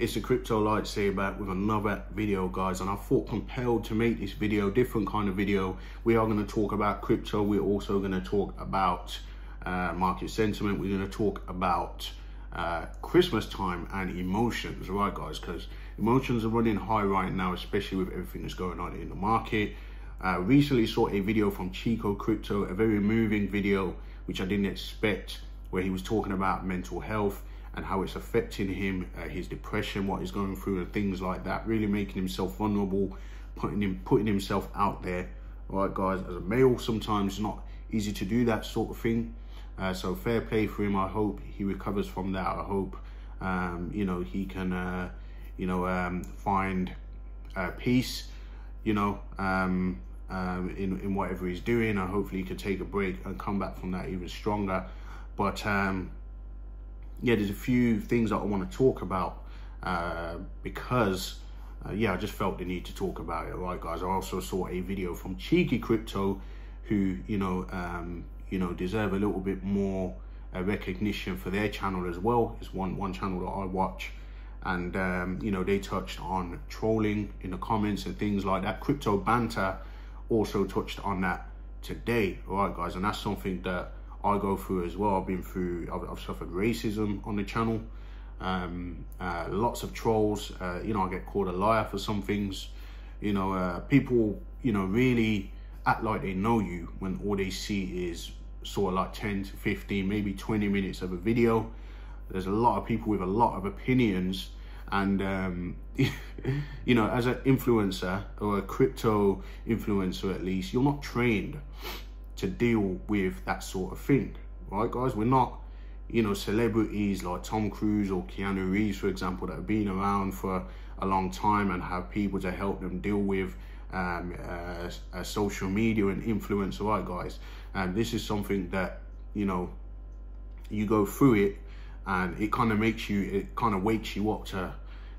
it's a crypto lightsaber with another video guys and I thought compelled to make this video different kind of video. We are going to talk about crypto. We're also going to talk about uh, market sentiment. We're going to talk about uh, Christmas time and emotions right guys? Because emotions are running high right now especially with everything that's going on in the market. Uh, recently saw a video from Chico Crypto a very moving video which I didn't expect where he was talking about mental health and how it's affecting him, uh, his depression, what he's going through, and things like that. Really making himself vulnerable, putting him putting himself out there. All right, guys. As a male, sometimes not easy to do that sort of thing. Uh, so fair play for him. I hope he recovers from that. I hope um, you know he can uh, you know um, find uh, peace. You know. Um, um, in, in whatever he's doing and hopefully he can take a break and come back from that even stronger but um, yeah, there's a few things that I want to talk about uh, because, uh, yeah, I just felt the need to talk about it. Right, guys. I also saw a video from Cheeky Crypto, who you know, um, you know, deserve a little bit more uh, recognition for their channel as well. It's one one channel that I watch, and um, you know, they touched on trolling in the comments and things like that. Crypto banter also touched on that today. All right, guys, and that's something that I go through as well. I've been through, I've, I've suffered racism on the channel, um, uh, lots of trolls. Uh, you know, I get called a liar for some things. You know, uh, people, you know, really act like they know you when all they see is sort of like 10 to 15, maybe 20 minutes of a video. There's a lot of people with a lot of opinions and um, you know as an influencer or a crypto influencer at least you're not trained to deal with that sort of thing, right, guys? We're not, you know, celebrities like Tom Cruise or Keanu Reeves, for example, that have been around for a long time and have people to help them deal with um, uh, uh, social media and influence, right, guys? And this is something that, you know, you go through it and it kind of makes you, it kind of wakes you up to,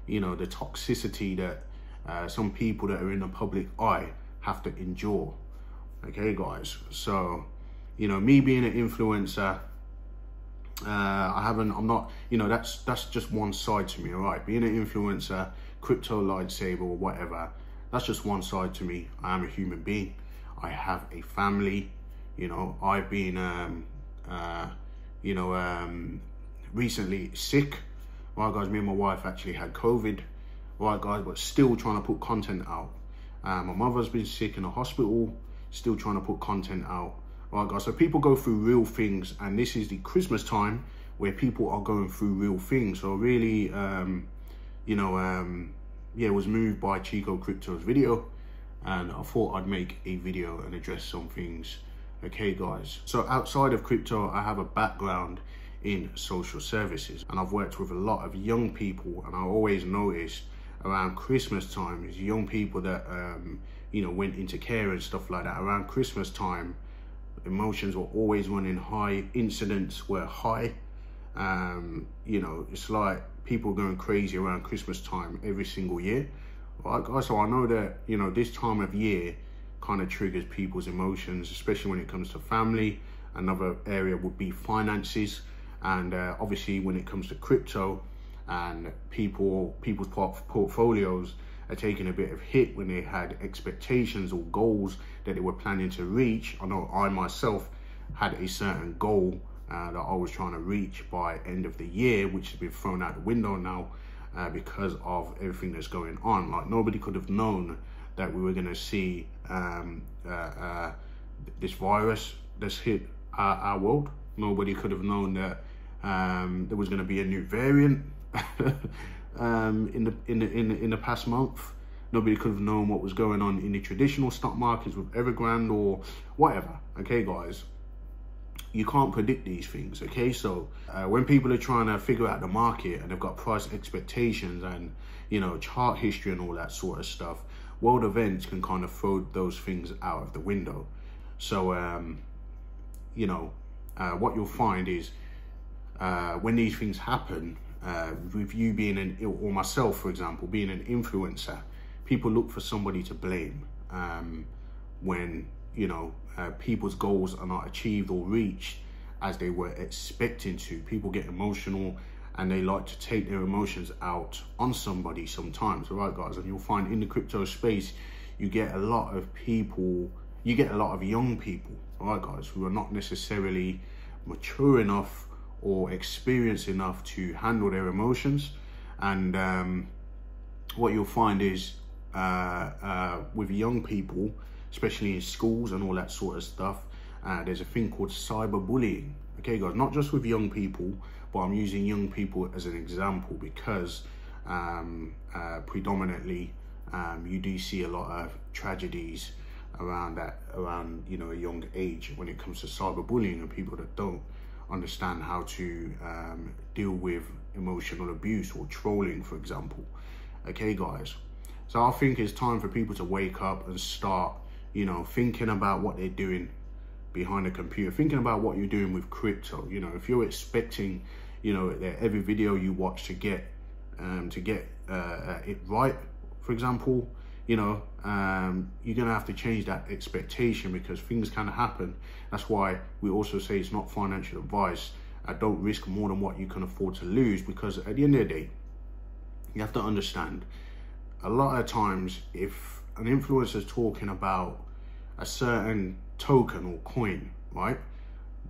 you know, the toxicity that uh, some people that are in the public eye have to endure okay guys. So you know me being an influencer uh, I haven't I'm not you know that's that's just one side to me all right? Being an influencer crypto lightsaber or whatever that's just one side to me. I am a human being. I have a family. You know I've been um, uh, you know um, recently sick. Right guys me and my wife actually had COVID. Right guys but still trying to put content out. Uh, my mother's been sick in the hospital still trying to put content out. All right, guys, so people go through real things, and this is the Christmas time where people are going through real things. So really, um, you know, um, yeah, was moved by Chico Crypto's video, and I thought I'd make a video and address some things. Okay, guys. So outside of crypto, I have a background in social services, and I've worked with a lot of young people, and I always notice around Christmas time is young people that um, you know went into care and stuff like that. Around Christmas time, emotions were always running high. Incidents were high. Um, you know, it's like people going crazy around Christmas time every single year. So I know that you know this time of year kind of triggers people's emotions, especially when it comes to family. Another area would be finances, and uh, obviously when it comes to crypto and people people's portfolios are taking a bit of hit when they had expectations or goals that they were planning to reach. I know I myself had a certain goal uh, that I was trying to reach by end of the year, which has been thrown out the window now uh, because of everything that's going on. Like nobody could have known that we were going to see um, uh, uh, this virus that's hit our, our, world. Nobody could have known that um, there was going to be a new variant um, in the in the in the, in the past month. Nobody could have known what was going on in the traditional stock markets with Evergrande or whatever. Okay, guys, you can't predict these things. Okay, so uh, when people are trying to figure out the market and they've got price expectations and you know chart history and all that sort of stuff, world events can kind of throw those things out of the window. So um, you know uh, what you'll find is uh, when these things happen, uh, with you being an, or myself, for example, being an influencer, people look for somebody to blame um, when, you know, uh, people's goals are not achieved or reached as they were expecting to. People get emotional and they like to take their emotions out on somebody sometimes, all right, guys? And you'll find in the crypto space, you get a lot of people, you get a lot of young people, all right, guys, who are not necessarily mature enough or experienced enough to handle their emotions. And um, what you'll find is uh, uh, with young people, especially in schools and all that sort of stuff, uh, there's a thing called cyberbullying. Okay, guys, not just with young people, but I'm using young people as an example because um, uh, predominantly um, you do see a lot of tragedies around that around you know a young age when it comes to cyberbullying and people that don't understand how to um, deal with emotional abuse or trolling for example okay guys so i think it's time for people to wake up and start you know thinking about what they're doing behind a computer, thinking about what you're doing with crypto. You know, if you're expecting, you know, every video you watch to get um, to get uh, it right, for example, you know, um, you're gonna have to change that expectation because things can happen. That's why we also say it's not financial advice. I don't risk more than what you can afford to lose because at the end of the day, you have to understand a lot of times if an influencer is talking about a certain token or coin, right?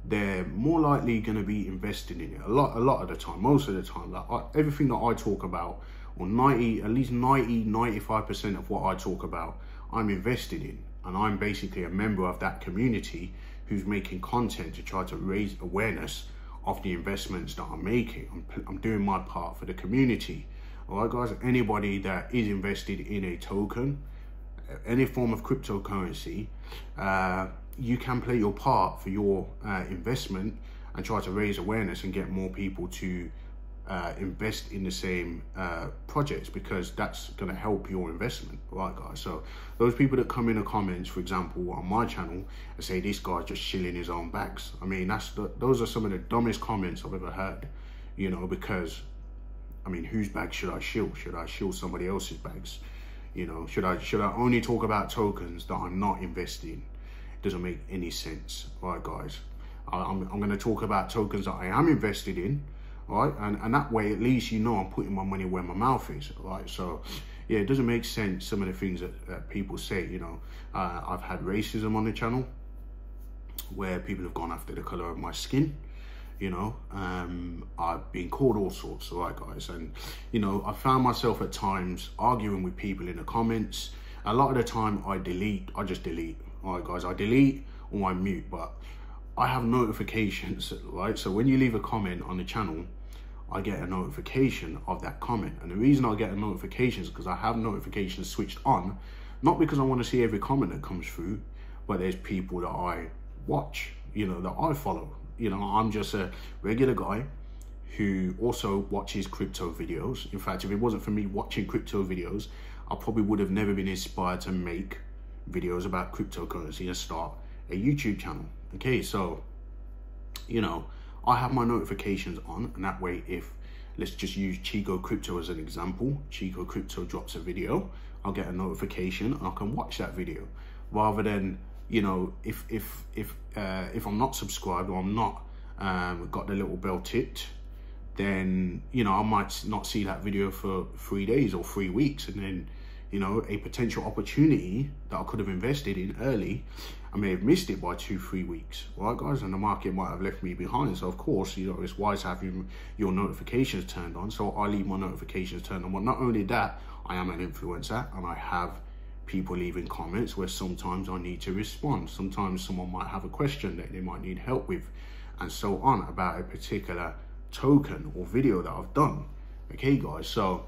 They're more likely going to be invested in it a lot, a lot of the time, most of the time. Like I, everything that I talk about, or 90, at least 90, 95% of what I talk about, I'm invested in. And I'm basically a member of that community who's making content to try to raise awareness of the investments that I'm making. I'm, I'm doing my part for the community. All right, guys, anybody that is invested in a token, any form of cryptocurrency, uh, you can play your part for your uh, investment and try to raise awareness and get more people to uh, invest in the same uh, projects because that's going to help your investment, right, guys? So those people that come in the comments, for example, on my channel and say this guy's just shilling his own bags. I mean, that's the, those are some of the dumbest comments I've ever heard, you know, because I mean, whose bags should I shill? Should I shill somebody else's bags? You know, should I should I only talk about tokens that I'm not investing? doesn't make any sense, right, guys? I'm, I'm going to talk about tokens that I am invested in, right? And, and that way, at least you know I'm putting my money where my mouth is, right? So, yeah, it doesn't make sense, some of the things that, that people say, you know. Uh, I've had racism on the channel where people have gone after the color of my skin, you know um, i've been called all sorts all right guys and you know i found myself at times arguing with people in the comments a lot of the time i delete i just delete all right guys i delete or i mute but i have notifications right so when you leave a comment on the channel i get a notification of that comment. And the reason i get a notification is because i have notifications switched on not because i want to see every comment that comes through but there's people that i watch you know that i follow. You know i'm just a regular guy who also watches crypto videos. In fact if it wasn't for me watching crypto videos i probably would have never been inspired to make videos about cryptocurrency and start a YouTube channel. Okay, so, you know, I have my notifications on and that way if, let's just use Chico Crypto as an example, Chico Crypto drops a video, I'll get a notification and I can watch that video. Rather than, you know, if, if, if, uh, if I'm not subscribed or I'm not um, got the little bell ticked, then, you know, I might not see that video for three days or three weeks and then you know, a potential opportunity that I could have invested in early, I may have missed it by two, three weeks, right, guys? And the market might have left me behind. So, of course, you know, it's wise having your notifications turned on. So, I leave my notifications turned on. But not only that, I am an influencer and I have people leaving comments where sometimes I need to respond. Sometimes someone might have a question that they might need help with, and so on about a particular token or video that I've done. Okay, guys, so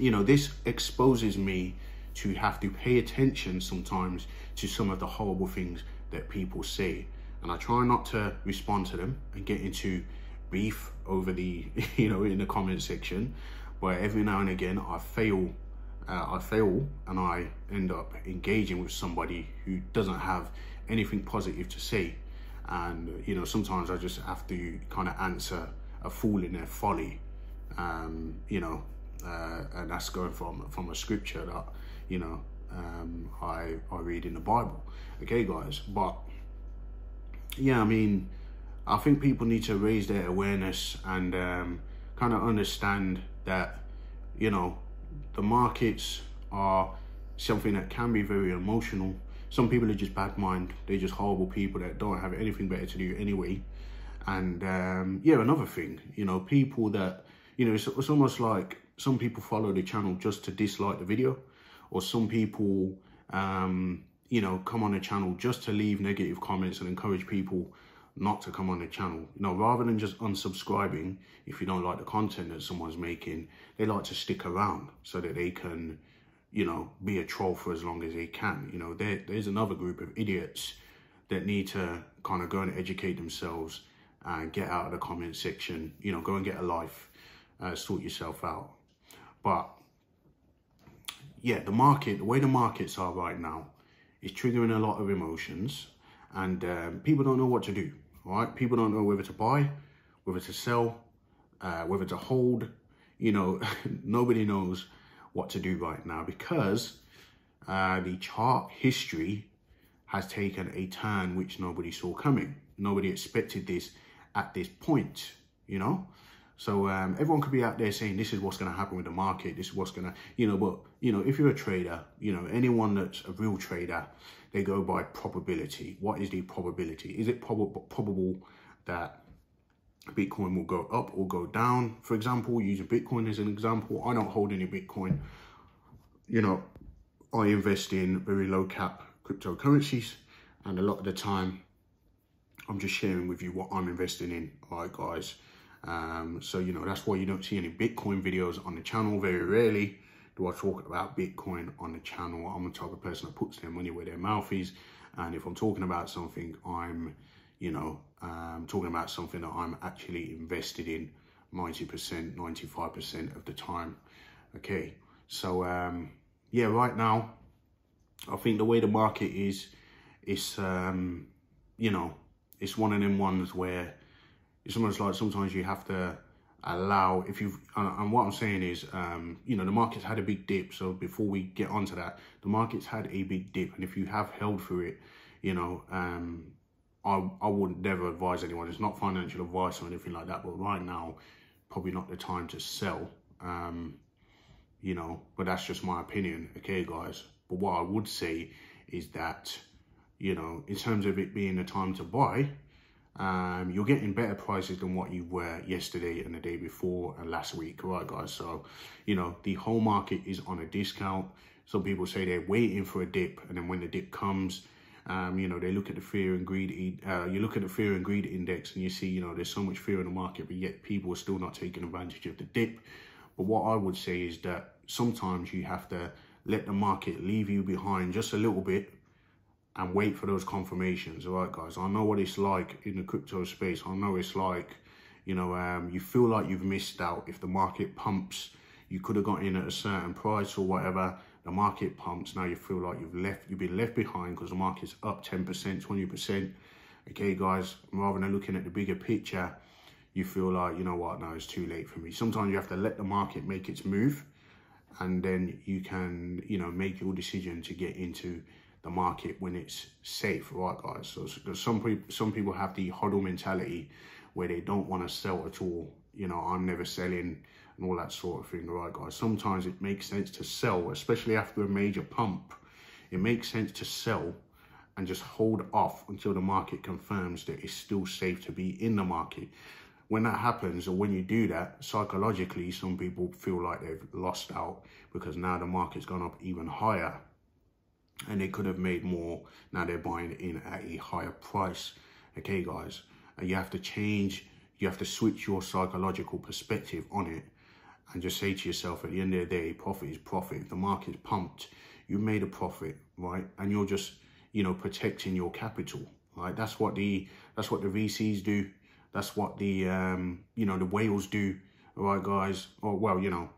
you know, this exposes me to have to pay attention sometimes to some of the horrible things that people say. And I try not to respond to them and get into beef over the, you know, in the comment section. where every now and again, I fail, uh, I fail and I end up engaging with somebody who doesn't have anything positive to say. And, you know, sometimes I just have to kind of answer a fool in their folly. Um, you know, uh, and that's going from from a scripture that you know um, I I read in the Bible. Okay, guys, but yeah, I mean, I think people need to raise their awareness, and um, kind of understand that, you know, the markets are something that can be very emotional. Some people are just bad mind. They're just horrible people that don't have anything better to do anyway. And um, yeah, another thing, you know, people that, you know, it's, it's almost like some people follow the channel just to dislike the video or some people, um, you know, come on the channel just to leave negative comments and encourage people not to come on the channel. You know, rather than just unsubscribing if you don't like the content that someone's making, they like to stick around so that they can, you know, be a troll for as long as they can. You know, there, there's another group of idiots that need to kind of go and educate themselves and get out of the comment section, you know, go and get a life, uh, sort yourself out. But yeah, the market, the way the markets are right now is triggering a lot of emotions and um, people don't know what to do, right? People don't know whether to buy, whether to sell, uh, whether to hold, you know, nobody knows what to do right now because uh, the chart history has taken a turn which nobody saw coming. Nobody expected this at this point, you know? So um, everyone could be out there saying this is what's going to happen with the market. This is what's going to, you know, but, you know, if you're a trader, you know, anyone that's a real trader, they go by probability. What is the probability? Is it prob probable that Bitcoin will go up or go down? For example, using Bitcoin as an example, I don't hold any Bitcoin. You know, I invest in very low cap cryptocurrencies and a lot of the time I'm just sharing with you what I'm investing in, all right, guys. Um, so, you know, that's why you don't see any Bitcoin videos on the channel. Very rarely do I talk about Bitcoin on the channel. I'm the type of person that puts their money where their mouth is. And if I'm talking about something, I'm, you know, um, talking about something that I'm actually invested in 90%, 95% of the time. Okay. So, um, yeah, right now, I think the way the market is, it's, um, you know, it's one of them ones where it's almost like sometimes you have to allow if you and what i'm saying is um you know the market's had a big dip so before we get onto that the market's had a big dip and if you have held through it you know um i i would never advise anyone. It's not financial advice or anything like that but right now probably not the time to sell um you know but that's just my opinion okay guys? But what i would say is that you know in terms of it being the time to buy um, you're getting better prices than what you were yesterday and the day before and last week, All right, guys? So, you know, the whole market is on a discount. Some people say they're waiting for a dip, and then when the dip comes, um, you know, they look at the fear and greed. Uh, you look at the fear and greed index, and you see, you know, there's so much fear in the market, but yet people are still not taking advantage of the dip. But what I would say is that sometimes you have to let the market leave you behind just a little bit and wait for those confirmations. All right, guys, I know what it's like in the crypto space. I know it's like, you know, um, you feel like you've missed out if the market pumps. You could have got in at a certain price or whatever. The market pumps. Now you feel like you've left, you've been left behind because the market's up 10%, 20%. Okay, guys, rather than looking at the bigger picture, you feel like, you know what, now it's too late for me. Sometimes you have to let the market make its move and then you can, you know, make your decision to get into the market when it's safe, right, guys? So, some people, some people have the huddle mentality where they don't want to sell at all. You know, I'm never selling and all that sort of thing, right, guys? Sometimes it makes sense to sell, especially after a major pump. It makes sense to sell and just hold off until the market confirms that it's still safe to be in the market. When that happens, or when you do that, psychologically, some people feel like they've lost out because now the market's gone up even higher and they could have made more. Now they're buying in at a higher price. Okay, guys, and you have to change, you have to switch your psychological perspective on it and just say to yourself at the end of the day, profit is profit. If the market's pumped, you made a profit, right? And you're just, you know, protecting your capital, right? That's what the, that's what the VCs do. That's what the, um, you know, the whales do, right, guys? Or, well, you know,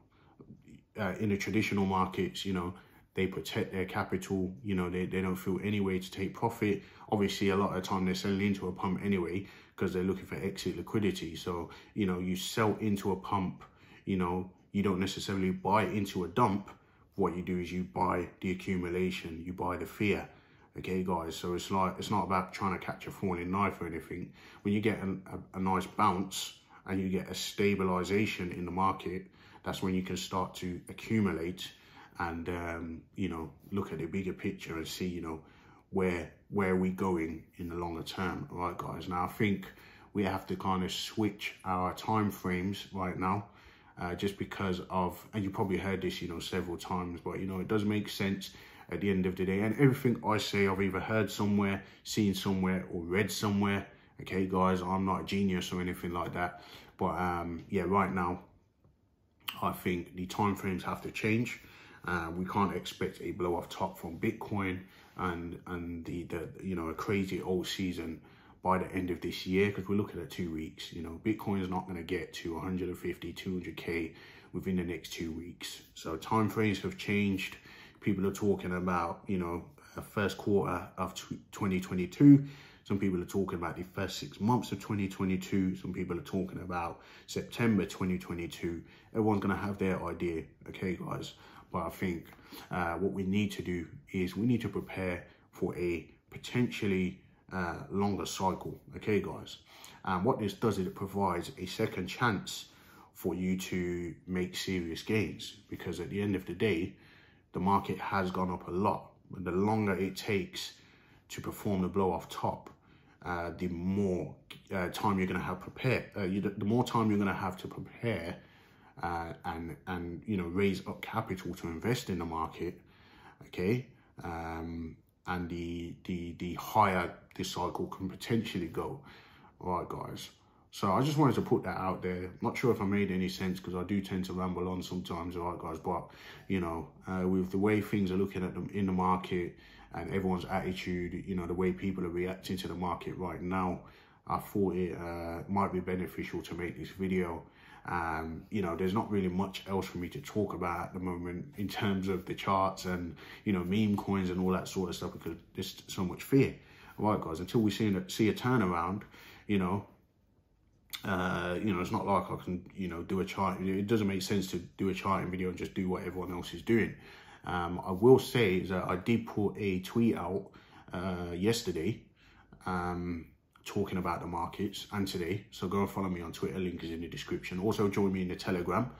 uh, in the traditional markets, you know, they protect their capital. You know, they, they don't feel any way to take profit. Obviously, a lot of the time they're selling into a pump anyway because they're looking for exit liquidity. So, you know, you sell into a pump, you know, you don't necessarily buy into a dump. What you do is you buy the accumulation, you buy the fear. Okay, guys, so it's like, it's not about trying to catch a falling knife or anything. When you get a, a, a nice bounce and you get a stabilization in the market, that's when you can start to accumulate and um, you know look at the bigger picture and see you know where where are we going in the longer term. Right guys. Now i think we have to kind of switch our time frames right now uh, just because of and you probably heard this you know several times but you know it does make sense at the end of the day. And everything i say i've either heard somewhere seen somewhere or read somewhere. Okay guys i'm not a genius or anything like that. But um yeah right now i think the time frames have to change uh, we can't expect a blow off top from Bitcoin and and the, the you know a crazy alt season by the end of this year because we're looking at two weeks. You know, Bitcoin is not going to get to 150, 200k within the next two weeks. So time frames have changed. People are talking about you know first quarter of 2022. Some people are talking about the first six months of 2022. Some people are talking about September 2022. Everyone's going to have their idea. Okay, guys. But I think uh, what we need to do is we need to prepare for a potentially uh, longer cycle. Okay, guys. And what this does is it provides a second chance for you to make serious gains because at the end of the day, the market has gone up a lot. But the longer it takes to perform the blow off top, uh, the more uh, time you're going to have prepare. Uh, you, the more time you're going to have to prepare uh, and and you know raise up capital to invest in the market okay? Um, and the the the higher this cycle can potentially go. All right guys. So i just wanted to put that out there. Not sure if i made any sense because i do tend to ramble on sometimes all right guys but you know uh, with the way things are looking at them in the market and everyone's attitude you know the way people are reacting to the market right now i thought it uh, might be beneficial to make this video um, you know, there's not really much else for me to talk about at the moment in terms of the charts and, you know, meme coins and all that sort of stuff because there's so much fear. All right, guys, until we see, a see a turnaround, you know, uh, you know, it's not like I can, you know, do a chart. It doesn't make sense to do a charting video and just do what everyone else is doing. Um, I will say that I did put a tweet out uh, yesterday um, talking about the markets and today. So go and follow me on Twitter, link is in the description. Also join me in the Telegram,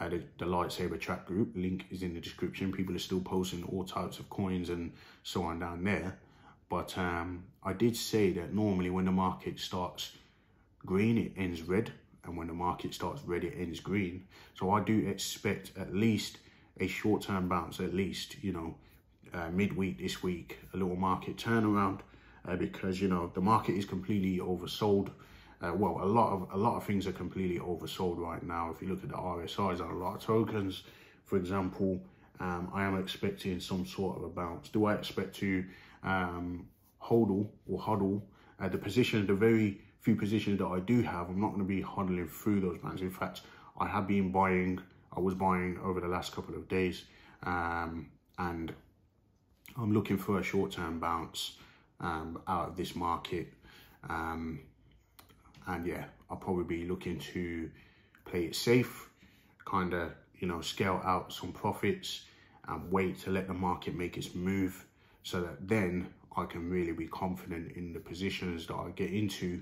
uh, the, the Lightsaber Chat group, link is in the description. People are still posting all types of coins and so on down there. But um, I did say that normally when the market starts green, it ends red. And when the market starts red, it ends green. So I do expect at least a short-term bounce, at least, you know, uh, midweek this week, a little market turnaround uh, because you know the market is completely oversold. Uh, well, a lot of a lot of things are completely oversold right now. If you look at the RSIs on a lot of tokens, for example, um, I am expecting some sort of a bounce. Do I expect to um, hodl or huddle uh, the position? the very few positions that I do have? I'm not going to be huddling through those bands. In fact, I have been buying. I was buying over the last couple of days, um, and I'm looking for a short-term bounce um, out of this market. Um, and yeah, I'll probably be looking to play it safe, kind of, you know, scale out some profits and wait to let the market make its move so that then I can really be confident in the positions that I get into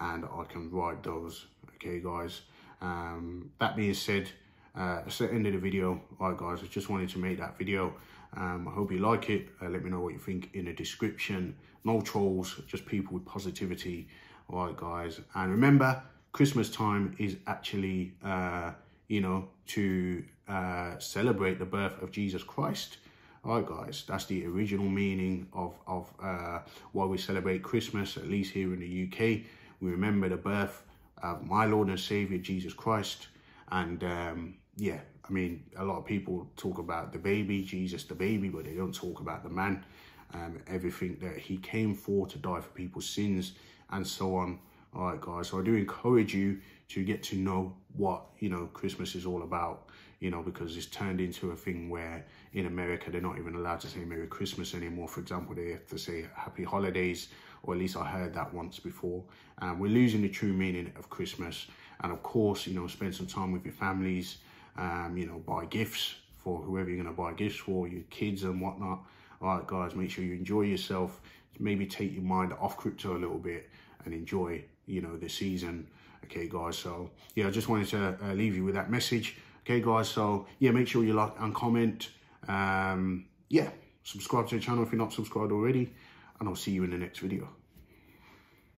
and I can ride those. Okay, guys. Um, that being said, uh, that's the end of the video. All right, guys, I just wanted to make that video. Um, I hope you like it. Uh, let me know what you think in the description. No trolls, just people with positivity. All right, guys. And remember, Christmas time is actually, uh, you know, to uh, celebrate the birth of Jesus Christ. All right, guys, that's the original meaning of, of uh, why we celebrate Christmas, at least here in the UK. We remember the birth of my Lord and Savior, Jesus Christ. And um, yeah, I mean, a lot of people talk about the baby, Jesus the baby, but they don't talk about the man, um, everything that he came for to die for people's sins and so on. All right, guys, so I do encourage you to get to know what, you know, Christmas is all about, you know, because it's turned into a thing where in America, they're not even allowed to say Merry Christmas anymore. For example, they have to say Happy Holidays, or at least I heard that once before. Um, we're losing the true meaning of Christmas. And of course, you know, spend some time with your families, um, you know, buy gifts for whoever you're going to buy gifts for, your kids and whatnot. All right, guys, make sure you enjoy yourself. Maybe take your mind off crypto a little bit and enjoy, you know, the season Okay, guys. So yeah, I just wanted to uh, leave you with that message. Okay, guys. So yeah, make sure you like and comment. Um, yeah, subscribe to the channel if you're not subscribed already, and I'll see you in the next video.